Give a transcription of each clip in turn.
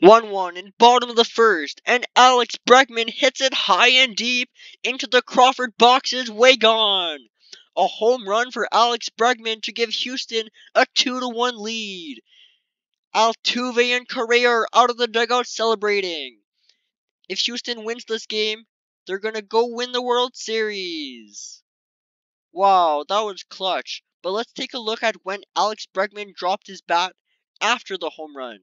1 1 in bottom of the first, and Alex Bregman hits it high and deep into the Crawford boxes, way gone. A home run for Alex Bregman to give Houston a 2 1 lead. Altuve and Correa are out of the dugout celebrating. If Houston wins this game, they're to go win the World Series. Wow, that was clutch. But let's take a look at when Alex Bregman dropped his bat after the home run.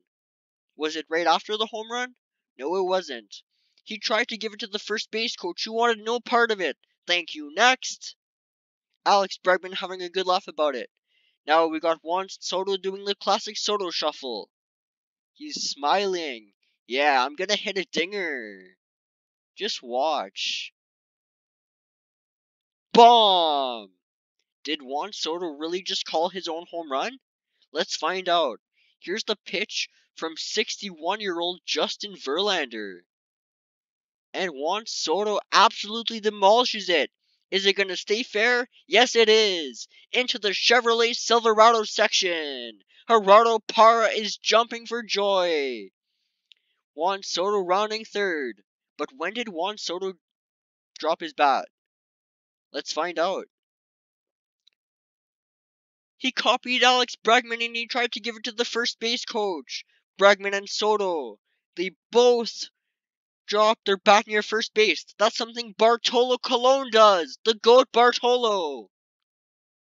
Was it right after the home run? No, it wasn't. He tried to give it to the first base coach who wanted no part of it. Thank you. Next. Alex Bregman having a good laugh about it. Now we got Juan Soto doing the classic Soto shuffle. He's smiling. Yeah, I'm gonna hit a dinger. Just watch. Bomb! Did Juan Soto really just call his own home run? Let's find out. Here's the pitch from 61 year old Justin Verlander. And Juan Soto absolutely demolishes it. Is it going to stay fair? Yes, it is. Into the Chevrolet Silverado section. Gerardo Parra is jumping for joy. Juan Soto rounding third. But when did Juan Soto drop his bat? Let's find out. He copied Alex Bregman and he tried to give it to the first base coach. Bregman and Soto. They both dropped their bat near first base. That's something Bartolo Colon does. The GOAT Bartolo.